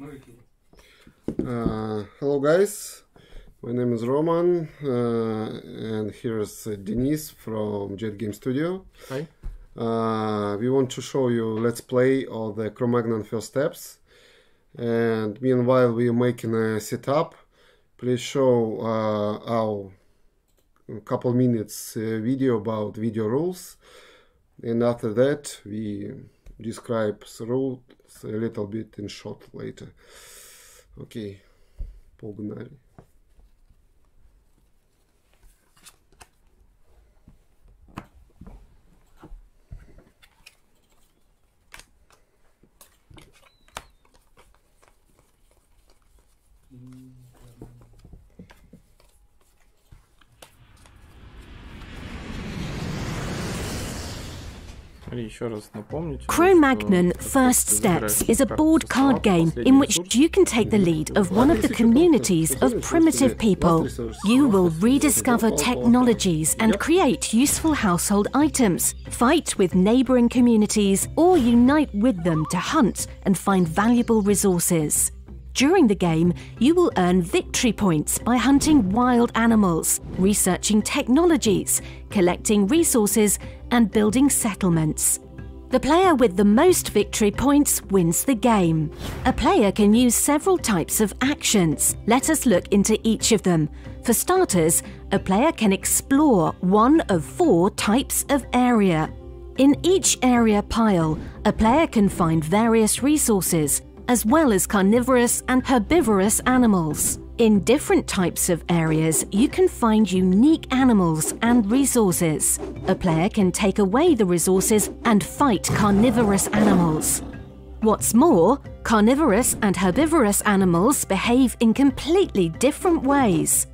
Uh, hello guys, my name is Roman uh, and here's uh, Denis from Jet Game Studio. Hi. Uh, we want to show you let's play of the Cro-Magnon first steps and meanwhile we're making a setup. Please show uh, our couple minutes uh, video about video rules and after that we describe the rules a little bit in short later. Окей, погнали. Cro-Magnon First Steps is a board card game in which you can take the lead of one of the communities of primitive people. You will rediscover technologies and create useful household items, fight with neighbouring communities, or unite with them to hunt and find valuable resources. During the game, you will earn victory points by hunting wild animals, researching technologies, collecting resources, and building settlements. The player with the most victory points wins the game. A player can use several types of actions. Let us look into each of them. For starters, a player can explore one of four types of area. In each area pile, a player can find various resources, as well as carnivorous and herbivorous animals. In different types of areas, you can find unique animals and resources. A player can take away the resources and fight carnivorous animals. What's more, carnivorous and herbivorous animals behave in completely different ways.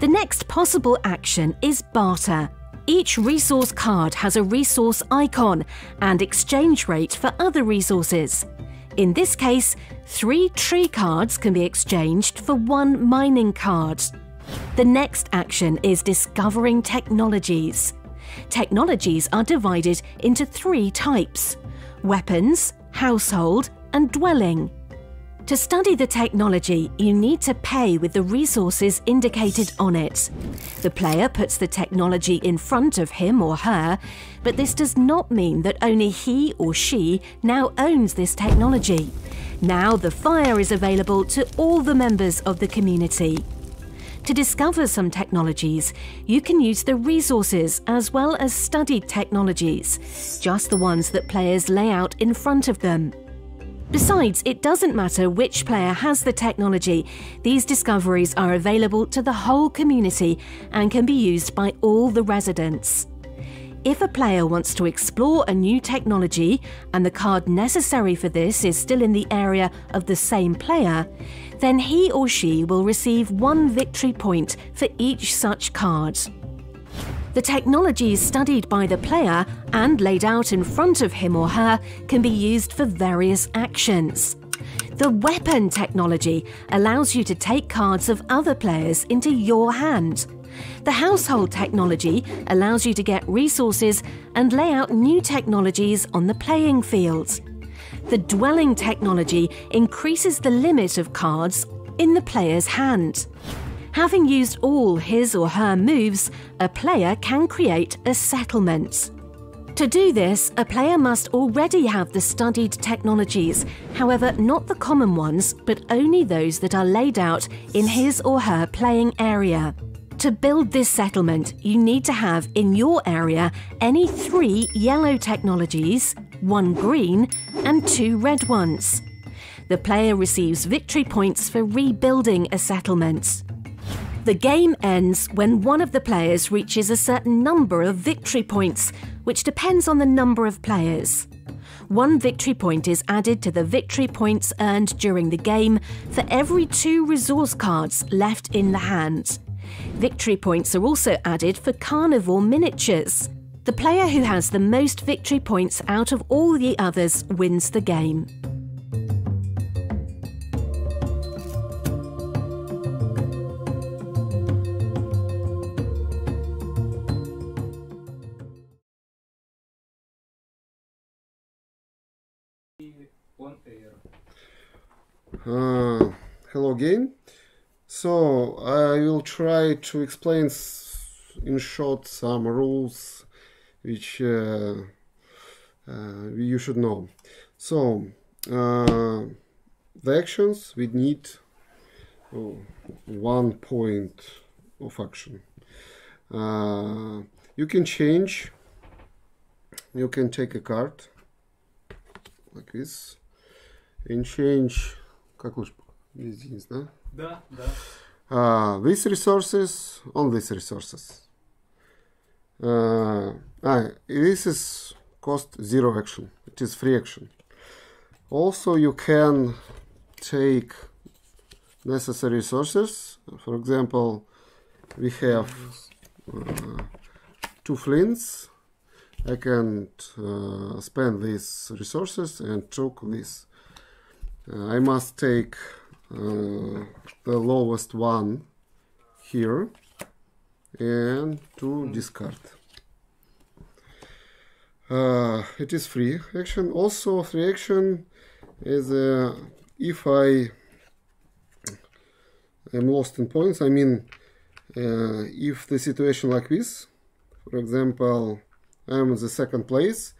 The next possible action is barter. Each resource card has a resource icon and exchange rate for other resources. In this case, three tree cards can be exchanged for one mining card. The next action is discovering technologies. Technologies are divided into three types weapons, household, and dwelling. To study the technology, you need to pay with the resources indicated on it. The player puts the technology in front of him or her, but this does not mean that only he or she now owns this technology. Now the fire is available to all the members of the community. To discover some technologies, you can use the resources as well as studied technologies, just the ones that players lay out in front of them. Besides, it doesn't matter which player has the technology, these discoveries are available to the whole community and can be used by all the residents. If a player wants to explore a new technology and the card necessary for this is still in the area of the same player, then he or she will receive one victory point for each such card. The technologies studied by the player and laid out in front of him or her can be used for various actions. The weapon technology allows you to take cards of other players into your hand. The household technology allows you to get resources and lay out new technologies on the playing field. The dwelling technology increases the limit of cards in the player's hand. Having used all his or her moves, a player can create a settlement. To do this, a player must already have the studied technologies, however, not the common ones, but only those that are laid out in his or her playing area. To build this settlement, you need to have in your area any three yellow technologies, one green, and two red ones. The player receives victory points for rebuilding a settlement. The game ends when one of the players reaches a certain number of victory points, which depends on the number of players. One victory point is added to the victory points earned during the game for every two resource cards left in the hand. Victory points are also added for carnivore miniatures. The player who has the most victory points out of all the others wins the game. Uh, hello again. So I will try to explain in short some rules which uh, uh, you should know. So uh, the actions we need oh, one point of action. Uh, you can change. You can take a card like this and change. Как лучше? Здесь, да? Да, да. Uh, these resources on these resources. Uh, ah, this is cost zero action. It is free action. Also, you can take necessary resources. For example, we have uh, two flints. I can uh, spend these resources and took this. Uh, I must take uh, the lowest one here and to discard. Uh, it is free action. Also, free action is uh, if I am lost in points. I mean, uh, if the situation like this, for example, I'm in the second place,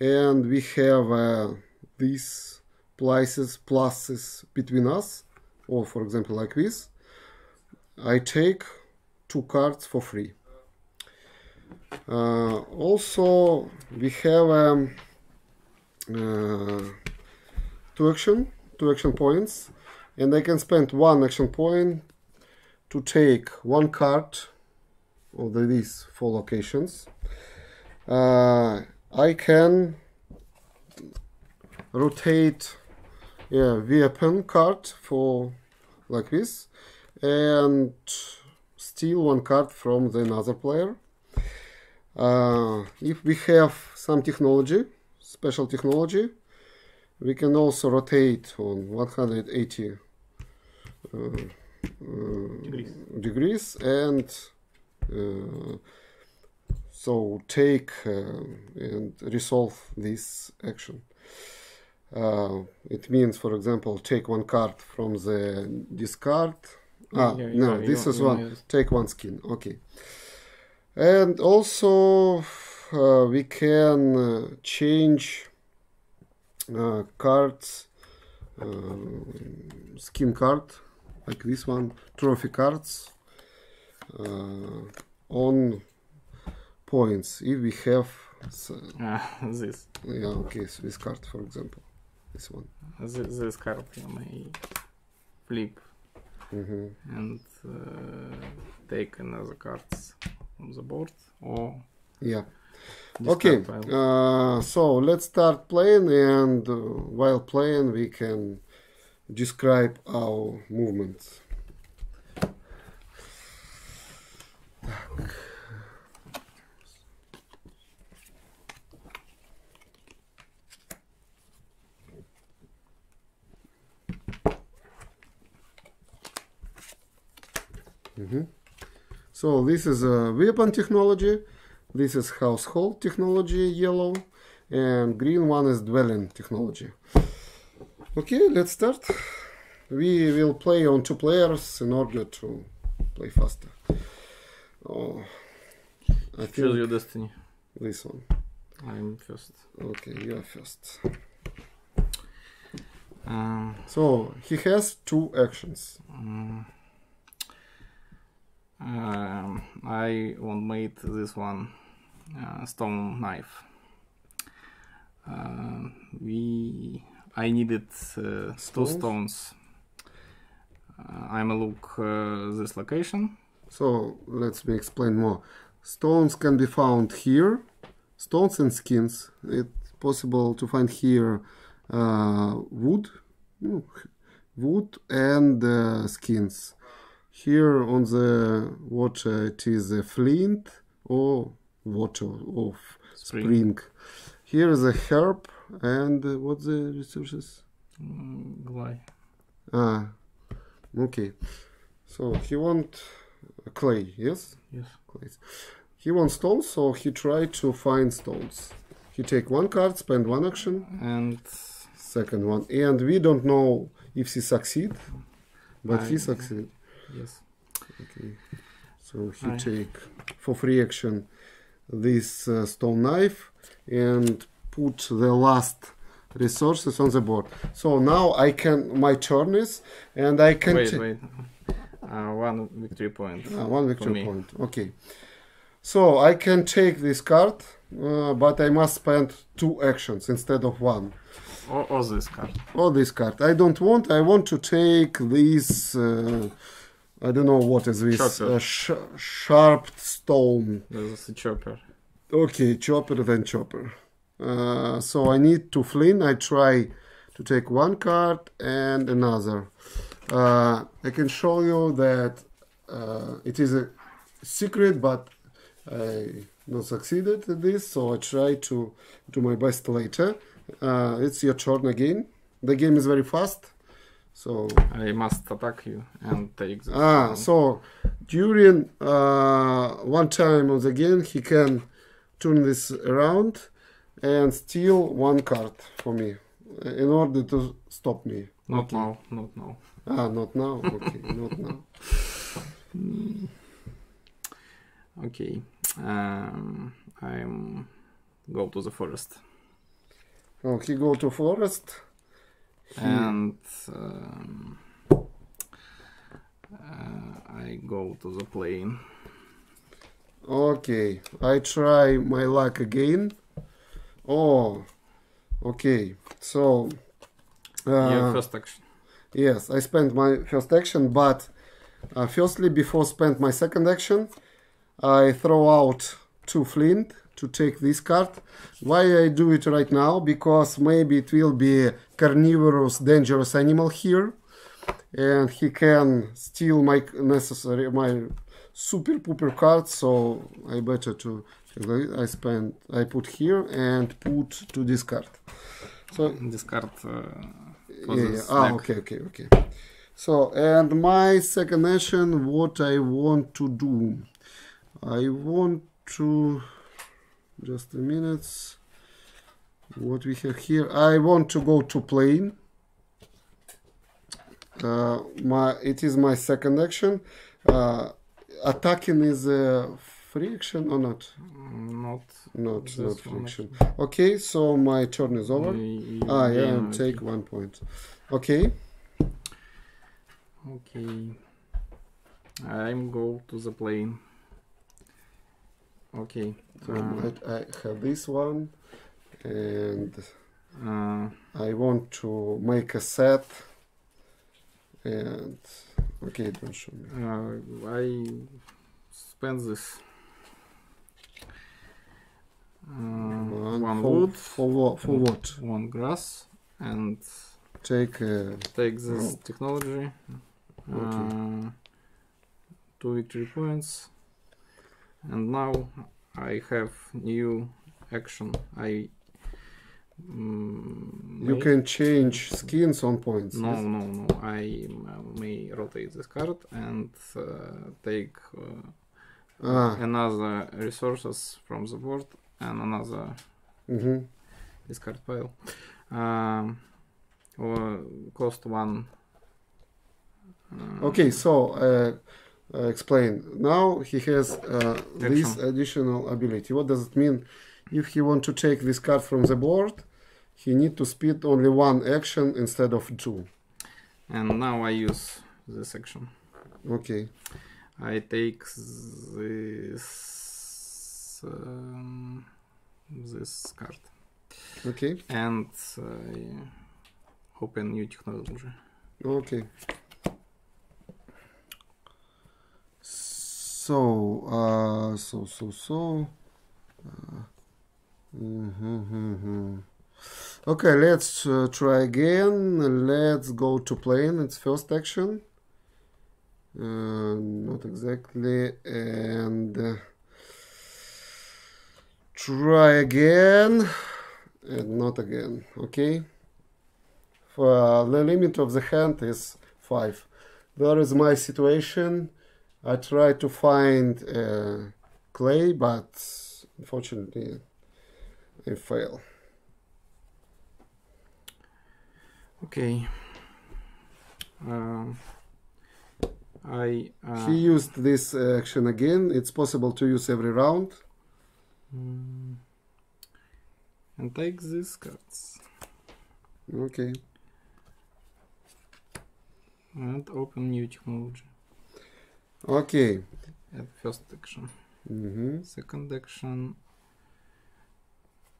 and we have uh, these places pluses between us, or for example like this, I take two cards for free. Uh, also, we have um, uh, two action, two action points, and I can spend one action point to take one card of these four locations. Uh, I can rotate yeah, weapon card for like this and steal one card from the another player. Uh, if we have some technology, special technology, we can also rotate on 180 uh, uh, Degrees. degrees and uh, so take uh, and resolve this action. Uh, it means, for example, take one card from the discard. Ah, Yeah, no, yeah, this is one. Take one skin. Okay. And also, uh, we can uh, change uh, cards, uh, skin card, like this one, trophy cards, uh, on points if we have. s- Ah, this. yeah, okay, so this card, for example, this one. This, this card you may flip hmm and uh, take another cards from the board or Yeah. Okay, uh, so let's start playing, and uh, while playing, we can describe our movements. Mhm. So this is a weapon technology. This is household technology, yellow, and green one is dwelling technology. Okay, let's start. We will play on two players in order to play faster. Oh, I Choose your destiny. this one. I'm first. Okay, you are first. Um, So he has two actions. mm, um, I want made this one uh, stone knife. Uh, we I needed uh, two Stones? stones. Uh, I'm a look uh, this location. So let's me explain more. Stones can be found here, stones and skins. It's possible to find here uh, wood, wood and skins. Here on the water it is a flint or water of Spring. spring. Here is a herb and uh, what the resources? Mm, Glide. Ah, okay. So he want clay, yes? Yes. Clay. He wants stones, so he tried to find stones. He take one card, spend one action, And second one, and we don't know if he succeed, but I- he succeed. Yes. Okay. So he I- take for free action this uh, stone knife and put the last resources on the board. So now I can my turn is and I can Wait, wait. Uh, one victory point. Ah, one victory point. Okay. So I can take this card, uh, but I must spend two actions instead of one. Or, or this card. Or this card. I don't want. I want to take this. I don't know what is this. Uh, sh- sharp stone. This is a chopper. Okay, chopper then chopper. Uh, so I need to fling. I try to take one card and another. Uh, I can show you that uh, it is a secret, but I not succeeded at this. So I try to do my best later. Uh, it's your turn again. The game is very fast. So I must attack you and take this. Ah, one. so during uh, one time of the game, he can turn this around and steal one card for me uh, in order to stop me. Not okay. now, not now. Ah, not now. Okay, not now. Okay. Um, I'm go to the forest Oh, he go to forest. And um, uh, I go to the plane. Okay, I try my luck again. Oh, okay. So, uh, yeah, first action. Yes, I spent my first action, but uh, firstly, before spend my second action, I throw out two flint to take this card. Why I do it right now? Because maybe it will be carnivorous, dangerous animal here, and he can steal my necessary my super pooper card. So I better to I spend I put here and put to this card. So Discard uh, yeah, yeah. Ah, okay, okay, okay. So, and my second action, what I want to do, I want to, just a minute, what we have here, I want to go to plane. Uh, my, it is my second action. Uh, attacking is a free action or not? Not Not, not free one action. Okay, so my turn is over. You Ah, yeah, gain, take one point. Okay. Okay. I'm go to the plane. Okay. So I, I have this one, and uh, I want to make a set. And okay, don't show me. uh, I spend this. Uh, one for, wood, for what? For what? one grass, and Take. Uh, take this technology. Uh, two victory points. And now I have new action. I. Mm, you can change skins on points. No, yes? no, no. I uh, may rotate this card and uh, take uh, Ah. another resources from the board and another Mm-hmm. discard pile. Um, or cost one. uh, Okay, so uh, explain. Now he has uh, this additional ability. What does it mean? If he want to take this card from the board, he need to speed only one action instead of two. And now I use this action. Okay. I take this um, this card Okay. and I open new technology. Okay. So, uh, so, so, so. Uh, mhm. Okay, let's uh, try again. Let's go to plane. It's first action. Uh, not exactly. And uh, try again. And not again. Okay. For the limit of the hand is five. There is my situation. I try to find uh, clay, but unfortunately, I fail. Okay. uh, I uh, he used this action again. It's possible to use every round. mm, and take these cards Okay. and open new technology. Okay. At first action. hmm Second action,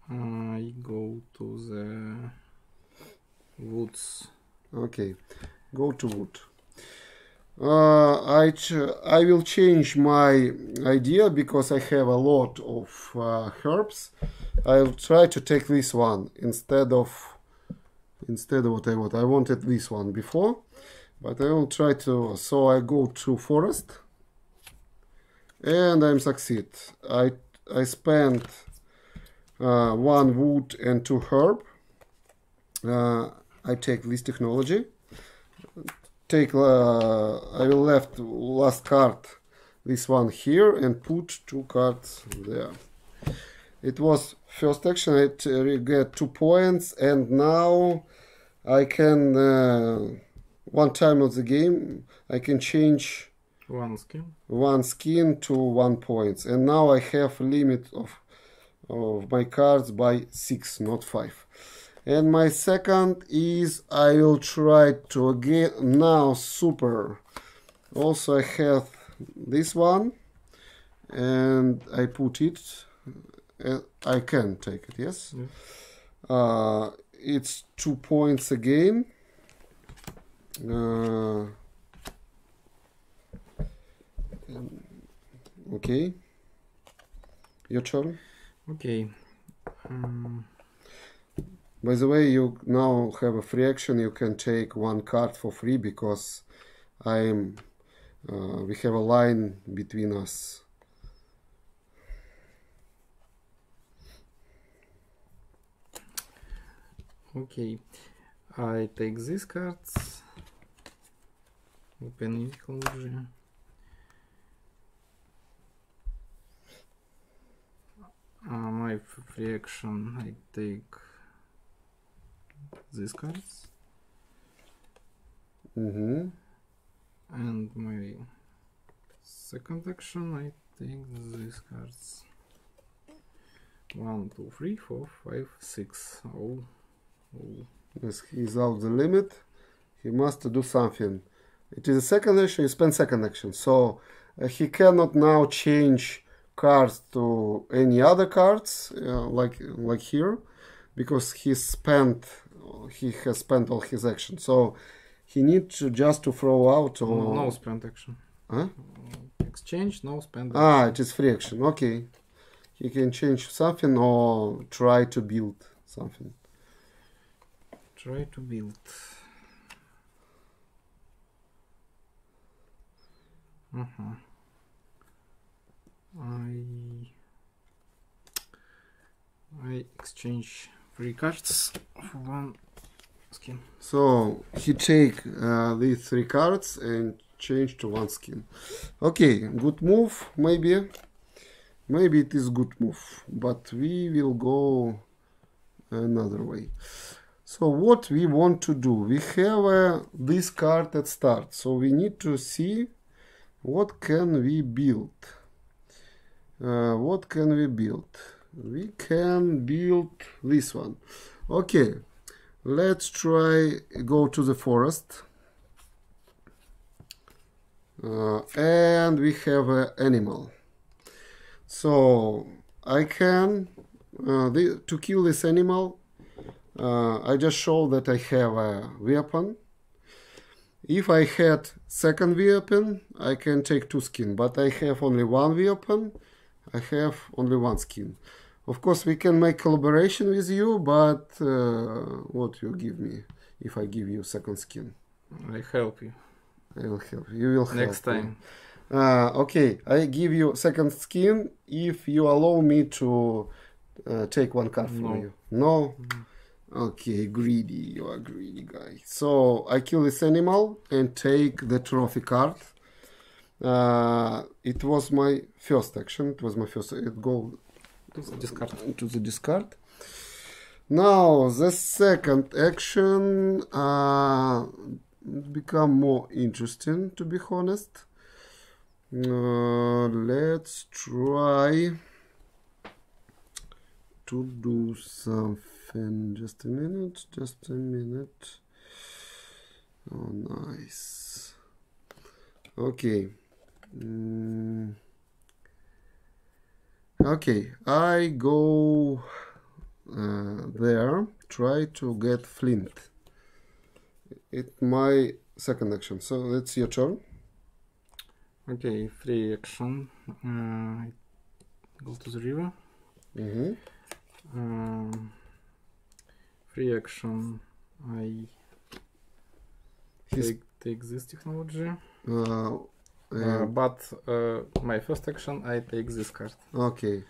I go to the woods. Okay. Go to wood. Uh, I I will change my idea because I have a lot of uh, herbs. I'll try to take this one instead of instead of what I want. I wanted this one before, but I will try to. So I go to forest, and I'm succeed. I I spent uh, one wood and two herb. Uh, I take this technology take uh, I will left last card this one here and put two cards there it was first action I get two points and now I can uh, one time of the game I can change One skin. one skin to one points and now I have a limit of of my cards by six not five. And my second is I will try to again now super. Also I have this one and I put it I can take it yes? Yeah. uh, it's two points again uh, okay your turn Okay. Um, By the way, you now have a free action. You can take one card for free because I'm. Uh, we have a line between us. okay. I take these cards. Open new technology. Uh, my f- free action, I take these cards. Mm-hmm. And my second action, I take these cards. One, two, three, four, five, six. Oh, oh. Yes, he's out the limit. He must do something. It is a second action. You spend second action, so uh, he cannot now change cards to any other cards uh, like like here, because he spent he has spent all his action. So he needs to just to throw out or No spend action. Huh? Exchange, no spend. Ah, it is free action. Okay. He can change something or try to build something. Try to build. Uh-huh. I I exchange three cards for one skin. So he take uh, these three cards and change to one skin. Okay, good move, maybe. Maybe it is good move, but we will go another way. So what we want to do, we have uh, this card at start, so we need to see what can we build. Uh, what can we build? We can build this one. Okay, let's try go to the forest. Uh, and we have an animal. So I can uh, the, to kill this animal. Uh, I just show that I have a weapon. If I had second weapon, I can take two skin, but I have only one weapon. I have only one skin. Of course, we can make collaboration with you, but uh, what you give me if I give you second skin? I help you I will help. You will help next me. time. Uh, okay, I give you second skin if you allow me to uh, take one card from No. you. No. Okay, greedy. You are greedy guy. So I kill this animal and take the trophy card. Uh, it was my first action. It was my first. It go Discard. to the discard. Now the second action. Uh, become more interesting to be honest. Uh, let's try to do something. In just a minute, just a minute. Oh, nice. Okay. Mm. Okay, I go uh, there, try to get flint. It my second action. So it's your turn. Okay, free action. Uh, go to the river. Mm-hmm. Um, free action. I take, take this technology. uh, Uh, but uh, my first action, I take this card okay,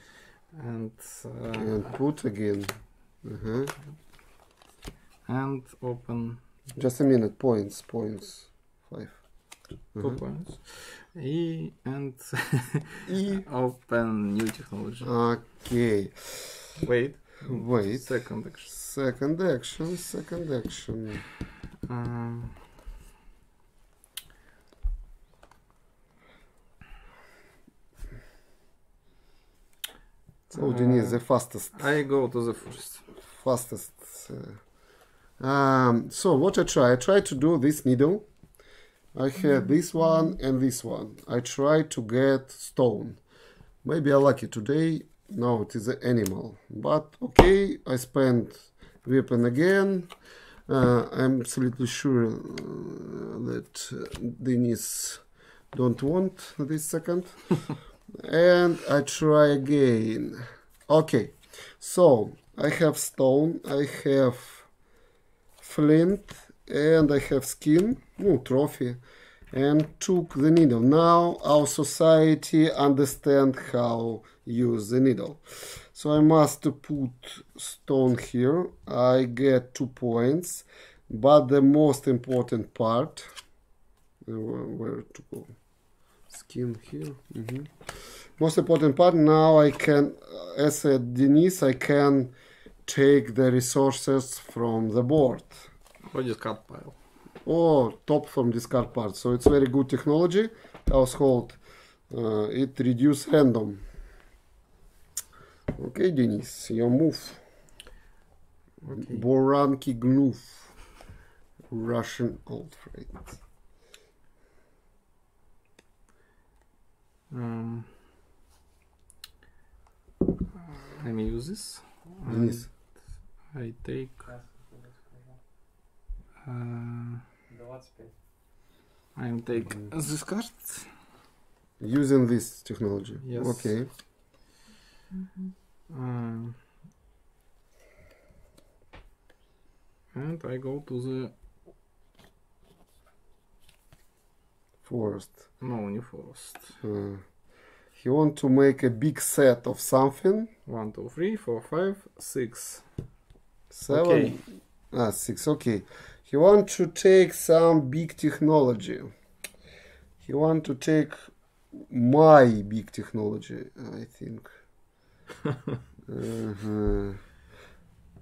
and uh, and put again. Uh-huh. and open Just a minute. Points, points. Five. two Uh-huh. points. E and E. open new technology. Okay. Wait, Wait. second action. Second action. Second action. Um, So Uh, the fastest. I go to the first. fastest. Uh, um, so what I try, I try to do this needle. I had this one and this one. I try to get stone. Maybe I'm lucky today. No, it is an animal. But okay, I spent weapon again. Uh, I'm absolutely sure uh, that uh, Denis don't want this second. and I try again. Okay, so I have stone, I have flint, and I have skin, no trophy, and took the needle. Now our society understand how use the needle. So I must put stone here. I get two points, but the most important part, uh, where to go? Skin here. mhm most important part now i can as a Denis i can take the resources from the board Or discard pile. Or top from discard part so it's very good technology household uh, it reduce random okay Denis your move Okay. boranki gnuf russian old friend Um, let me use this. Denis And I take. Uh, I take this card. using this technology Yes. okay Um, and I go to the forest no new forest. Uh, he want to make a big set of something. One, two, three, four, five, six. Seven. Okay. Ah, six. Okay. He want to take some big technology. He want to take my big technology. I think. uh-huh.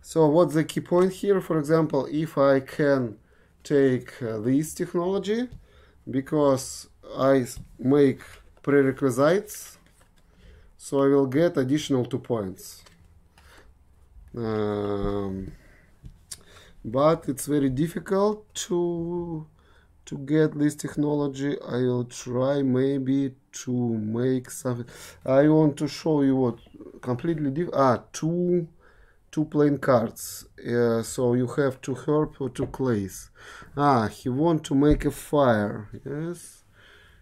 So what's the key point here? For example, if I can take uh, this technology, because I make prerequisites, so I will get additional two points. Um, but it's very difficult to to get this technology. I will try maybe to make something. I want to show you what completely different. Ah, two two playing cards. Uh, so you have two herb or two clays. Ah, he want to make a fire. Yes.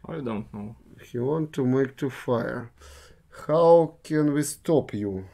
I don't know. He want to make two fire. How can we stop you?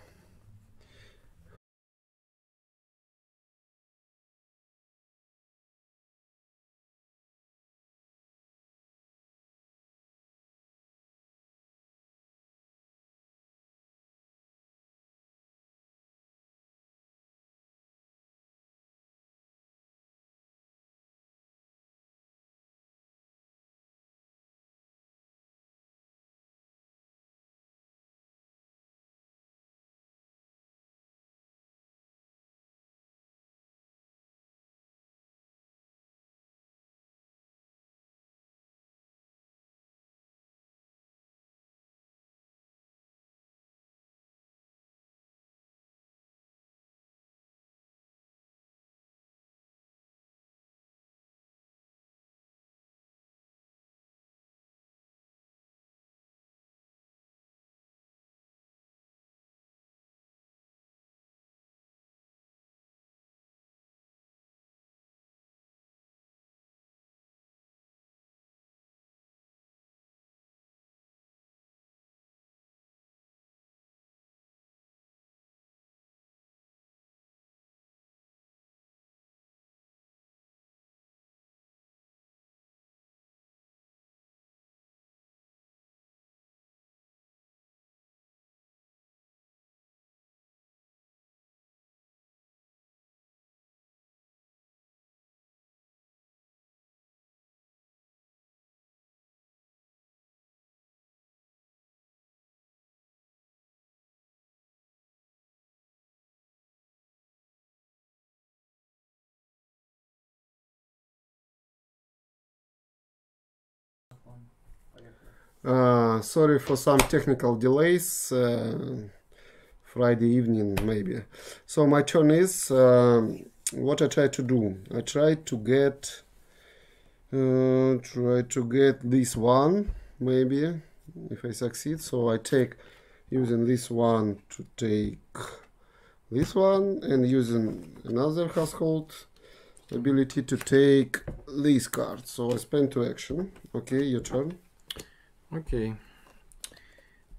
Uh, sorry for some technical delays. Uh, Friday evening, maybe. So my turn is um, what I try to do. I try to get uh, try to get this one maybe if I succeed. So I take using this one to take this one and using another household ability to take this card. So I spend two action. Okay, your turn. Okay.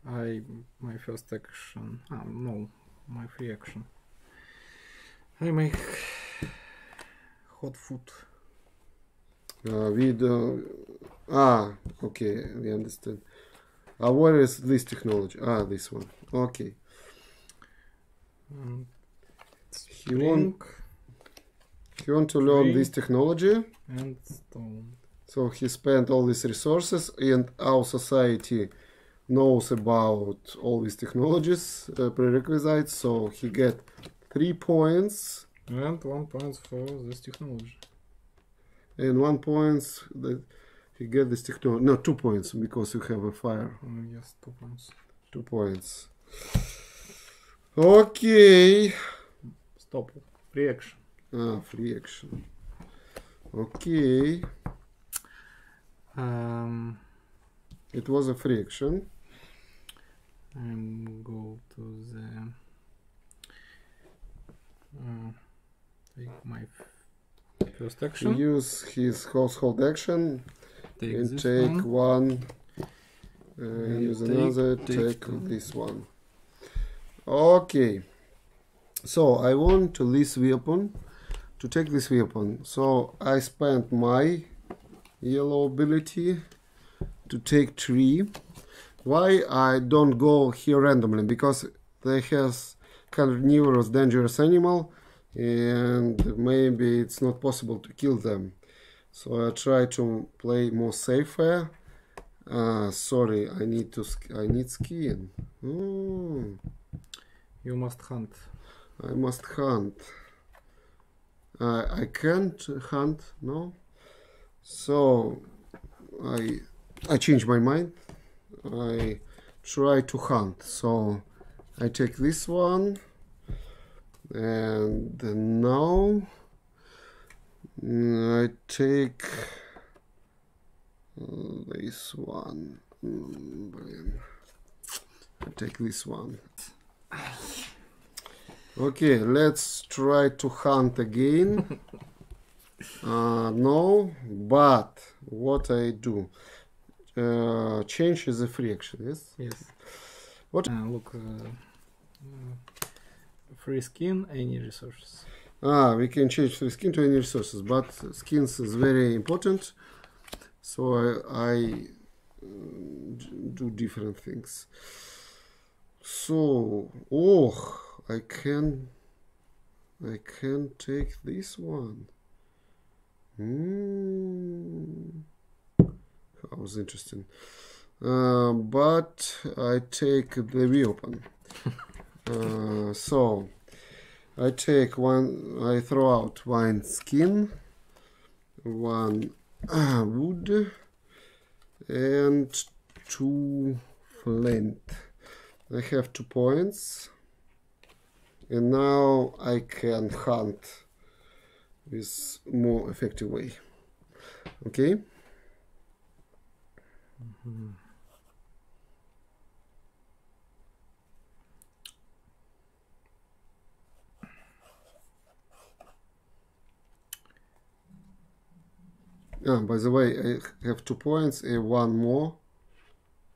I my first action. Oh, no, my free action. I make hot food. Uh, we do. Ah, okay, we understand. Uh, what is this technology? Ah, this one. Okay. And He want, he want to learn this technology. and stone. So he spent all these resources, and our society knows about all these technologies uh, prerequisites. So he get three points And one point for this technology. and one points that he get this technology. No, two points because you have a fire. Uh, yes, two points. Two points. Okay. Stop. Free action. Ah, free action. Okay. Um, It was a friction. action. I'm go to the uh, take my first action. use his household action Take and take one. one. Uh, use take- another. take Take, this one. Okay. So I want to this weapon. To take this weapon, so I spent my yellow ability to take three. Why I don't go here randomly? Because they has carnivorous dangerous animal and maybe it's not possible to kill them. So I try to play more safer. Uh, sorry, I need to I need skin. Oh, You must hunt. I must hunt. I I can't hunt, no so I I change my mind. I try to hunt. So I take this one and now mm, I take uh, this one. Mm, I take this one. Okay let's try to hunt again. uh, no, but what I do? Uh, change is a free action, yes? Yes. What- Uh, look. Uh, uh, free skin, any resources. Ah, we can change free skin to any resources, but skins is very important. So I, I do different things. So, oh, I can, I can take this one. Hmm, that was interesting. Uh, but I take the weapon. uh, so. I take one, I throw out one skin, one uh, wood, and two flint. I have two points, and now I can hunt with more effective way. Okay? Ah, by the way, I have two points and one more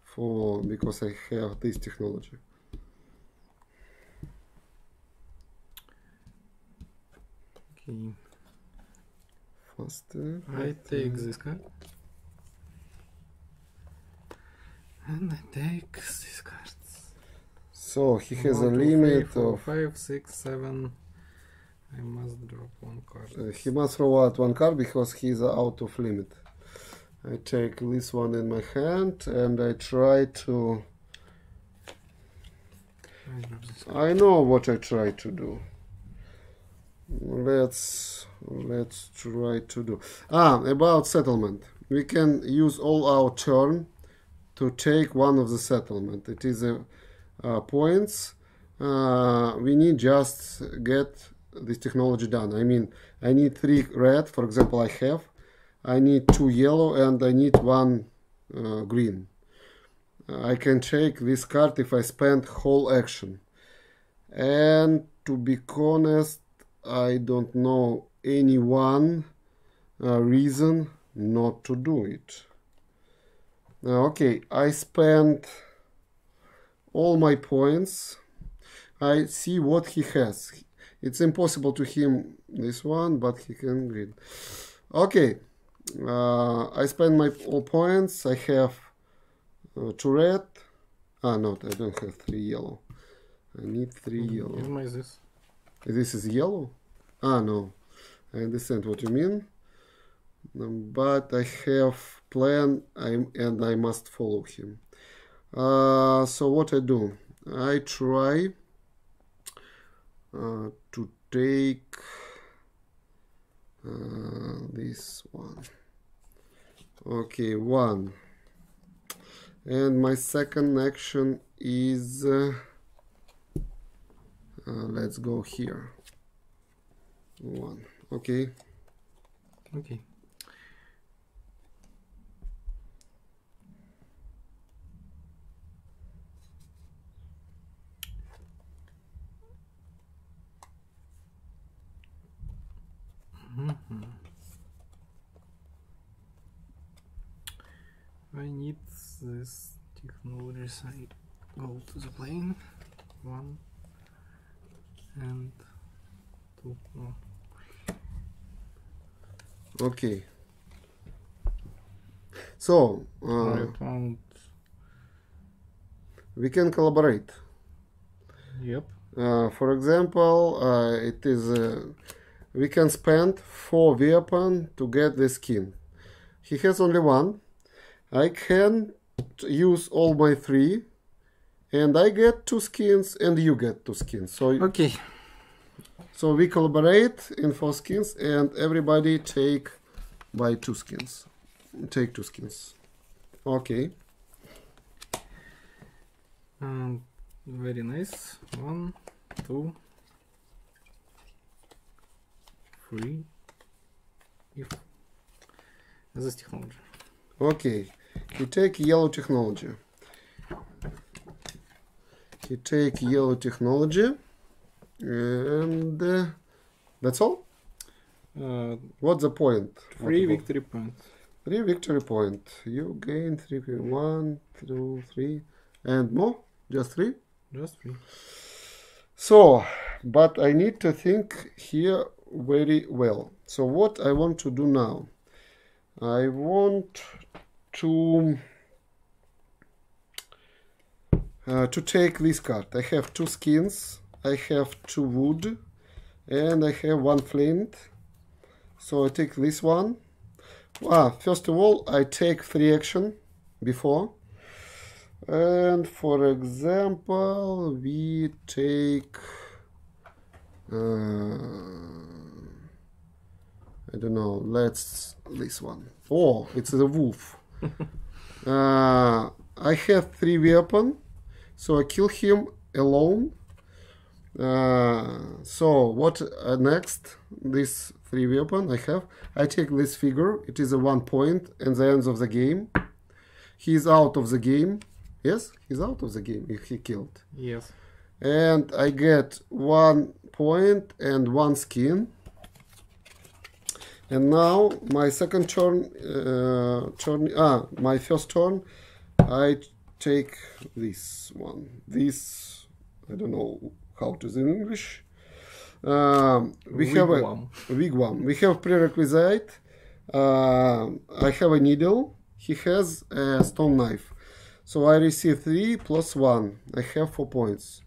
for because I have this technology. Okay. Faster. I take this card. And I take these cards. So he has a One, two, three, limit four, of. five, six, seven. I must drop one card. Uh, he must throw out one card because he's out of limit. I take this one in my hand and I try to. I drop this card. I know what I try to do. Let's let's try to do. Ah, about settlement. We can use all our turn to take one of the settlement. It is a uh, points. Uh, we need just get this technology done. I mean, I need three red, for example, I have. I need two yellow and I need one uh, green. I can take this card if I spend whole action. And to be honest, I don't know any one uh, reason not to do it. okay, I spent all my points. I see what he has. It's impossible to him this one, but he can read. Okay, uh, I spend my all points. I have uh, two red. Ah, no, I don't have three yellow. I need three yellow. Is this? This is yellow? Ah, no. I understand what you mean. Um, but I have plan and I must follow him. Uh, so what I do? I try uh, to take uh, this one. Okay, one. And my second action is uh, uh, let's go here. One. Okay. Okay. Mm -hmm. I need this technology side. Go to the plain. One and two more. Okay. So uh, we can collaborate. Yep. Uh, for example, uh, it is uh, we can spend four weapon to get the skin. He has only one. I can use all my three and I get two skins and you get two skins. So okay. So we collaborate in four skins and everybody take by two skins. Take two skins. Okay. Um, very nice. One, two, three. If this technology. Okay. You take yellow technology you take yellow technology and uh, that's all. Uh, what's the point? three victory points. Three victory point you gain three one two three and more? Just three? Just three. So but i need to think here very well. So what i want to do now? I want to uh, to take this card. I have two skins, I have two wood, and I have one flint. So I take this one. Ah, first of all, I take three action before. And for example, we take... Uh, I don't know, let's this one. Oh, it's the wolf. uh, I have three weapon so I kill him alone. Uh, so what uh, next? This three weapon I have. I take this figure. It is a one point and the end of the game. He is out of the game. Yes, he's out of the game if he killed. Yes. And I get one point and one skin. And now my second turn, uh, turn, ah, my first turn, I take this one. This, I don't know how is in English. Um, we wigwam. have a wigwam. We have prerequisite. Uh, I have a needle. He has a stone knife. So I receive 3 plus 1. I have 4 points.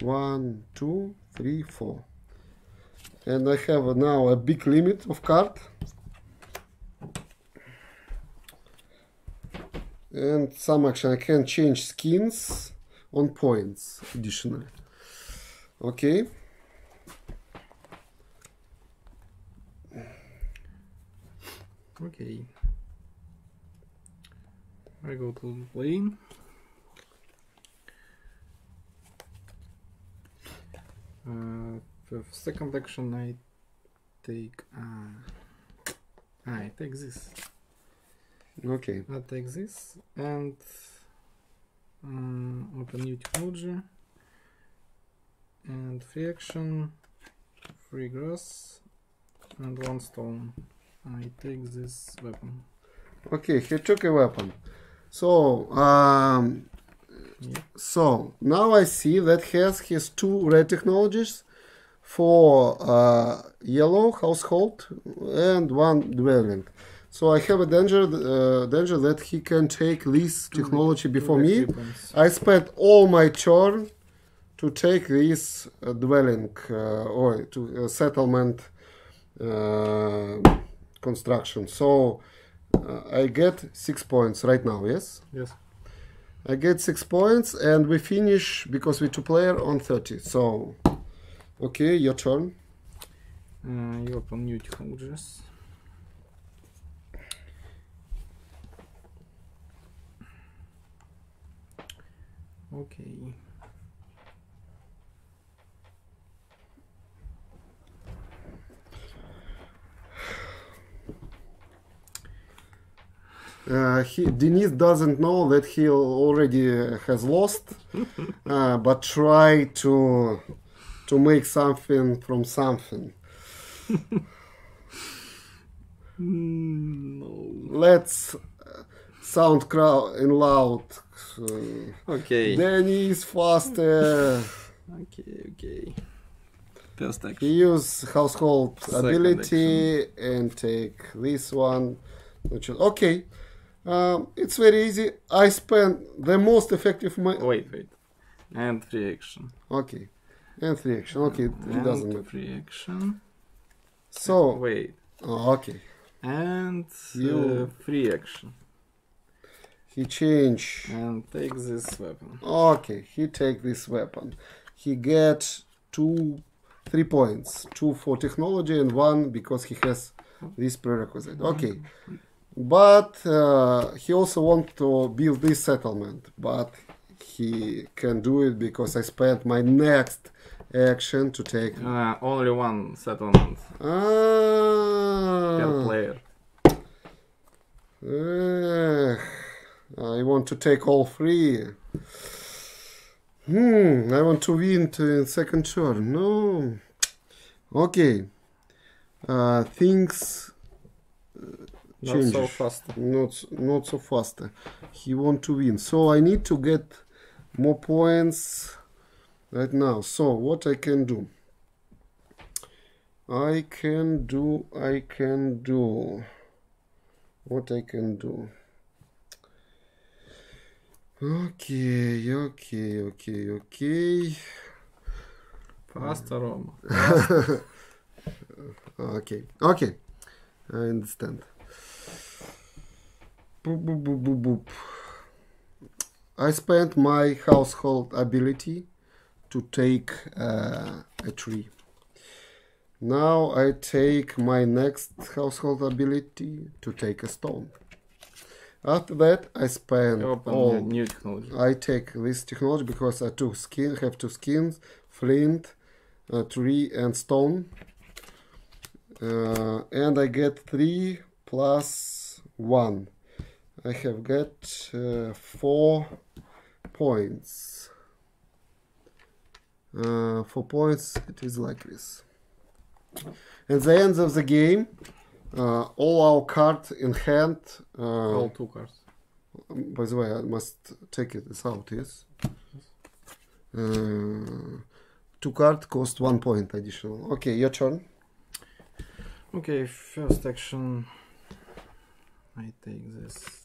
One, two, three, four. And I have now a big limit of card. and some action I can change skins on points additionally okay okay I go to plain. Uh, the second action I take uh, I take this. Okay. I take this and um, open new technology and free action, free grass and one stone. I take this weapon. Okay, he took a weapon. So, um, Yeah. so now I see that he has his two red technologies for uh, yellow household and one dwelling. So I have a danger, uh, danger that he can take this technology before me. weapons. I spent all my turn to take this uh, dwelling uh, or to uh, settlement uh, construction. So uh, I get six points right now. Yes, Yes. I get six points, and we finish because we two player on thirty. So, okay, your turn. Uh, you open new technologies. Okay. Uh, he, Denis doesn't know that he already uh, has lost, uh, but try to to make something from something. Mm, no. Let's uh, sound crowd and loud. Uh, Okay. Denis faster. Okay. Okay. First He action. use household Second ability and take this one. Which is, okay, um, it's very easy. I spend the most effective. My Wait. Wait. And free action. okay, and three action. Okay, it and doesn't matter. Free action. So Wait. oh, okay, And You- uh, free action. he change. And take this weapon. Okay, he take this weapon. He get two, three points. Two for technology and one because he has this prerequisite. Okay, but uh, he also want to build this settlement, but he can do it because I spent my next action to take. Uh, only one settlement per Ah, player. eh, I want to take all three. Hmm, I want to win to second turn. No. Okay. Uh, things Not so fast. Not not so fast. He want to win. So I need to get more points right now. So what I can do? I can do. I can do. What I can do? Okay, okay, okay, okay. Faster, Roma. Okay, okay. I understand. Boop, boop, boop, boop, boop. I spent my household ability to take uh, a tree. Now I take my next household ability to take a stone. After that, I spend Open all. new technology. I take this technology because I took skin, have two skins, flint, uh, tree, and stone. Uh, and I get three plus one. I have got uh, four points. Uh, four points. It is like this. At the end of the game, uh, all our cards in hand. Uh, All two cards. by the way, I must take it this out, yes? Uh, two card cost one point additional. Okay, your turn. Okay, first action. I take this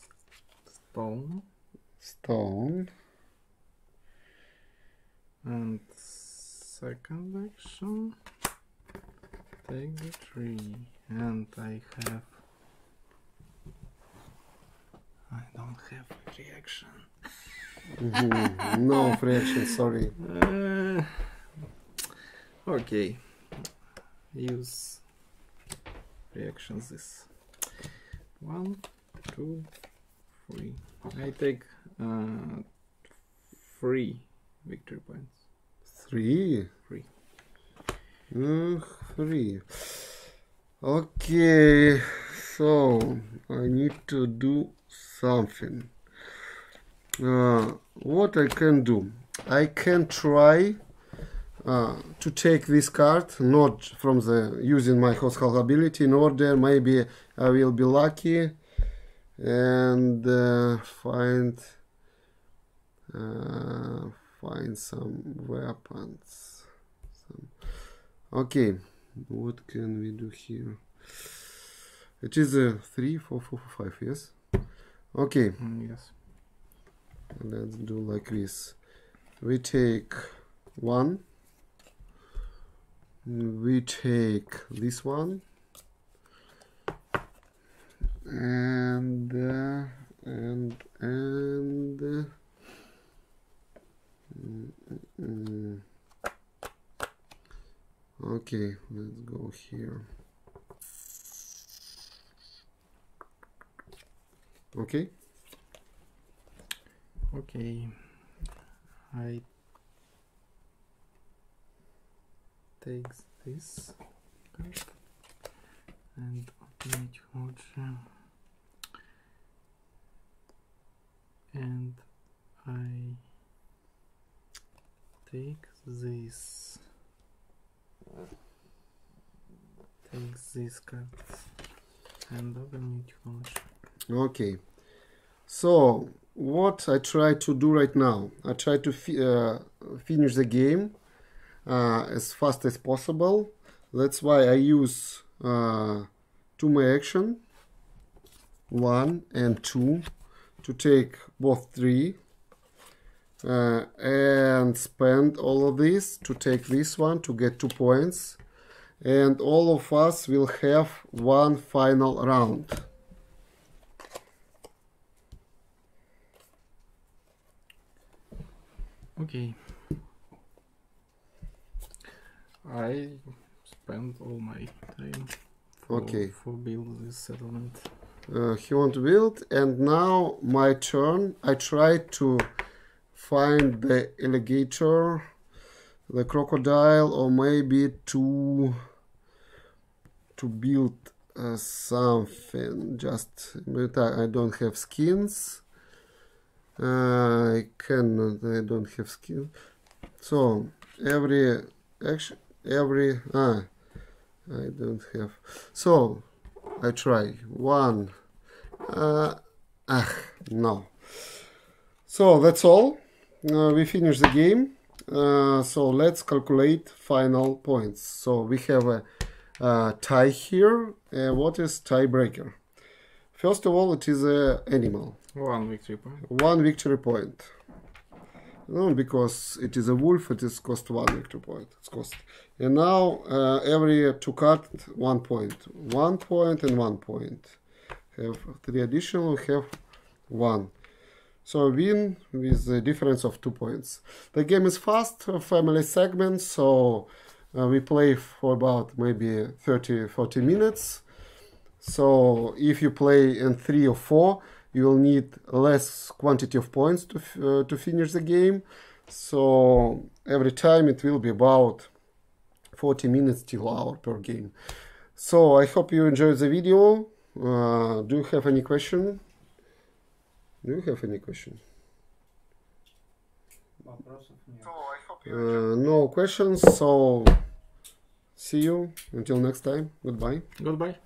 stone Stone. and second action. Take the tree and I have. I don't have reaction. Mhm. no reaction, sorry. Uh, okay. Use reactions this. One, two, Three. I take uh, three victory points. Three? Three. Uh, three. Okay, so I need to do something. Uh, what I can do? I can try uh, to take this card, not from the using my household ability in order. Maybe I will be lucky and uh, find uh, find some weapons. Some. Okay, what can we do here? It is a three, four, four, four, five. Yes. Okay. Mm, yes. Let's do like this. We take one. We take this one. And uh, and and. Uh, mm, mm, okay, let's go here. Okay. Okay. I take this and automate hodge and I take this take this card and automate hodge Okay. So what I try to do right now, I try to fi uh, finish the game uh, as fast as possible. That's why I use uh, two my action, one and two, to take both three uh, and spend all of this to take this one to get two points. And all of us will have one final round. Okay. I spent all my time for, Okay. for build this settlement. Uh, he want to build. And now my turn. I try to find the alligator the crocodile or maybe to to build uh, something. Just but I, don't have skins. Uh, i cannot i don't have skins. So every action every ah i don't have. So I try one. Uh, ah, no. So that's all. Uh, we finished the game. Uh, so let's calculate final points. So we have a, uh tie here. Uh, what is tiebreaker? First of all, it is an animal. One victory point. One victory point. No, because it is a wolf, it is cost one victory point. It's cost. And now uh, every two card one point, one point and one point. Have three additional, have one. So win with the difference of two points. The game is fast, a family segment, so uh, we play for about maybe 30 40 minutes. So if you play in three or four, you will need less quantity of points to, uh, to finish the game. So every time it will be about 40 minutes till hour per game. So I hope you enjoyed the video. Uh, do you have any question? Do you have any question? Uh, no questions. So see you until next time. Goodbye. Goodbye.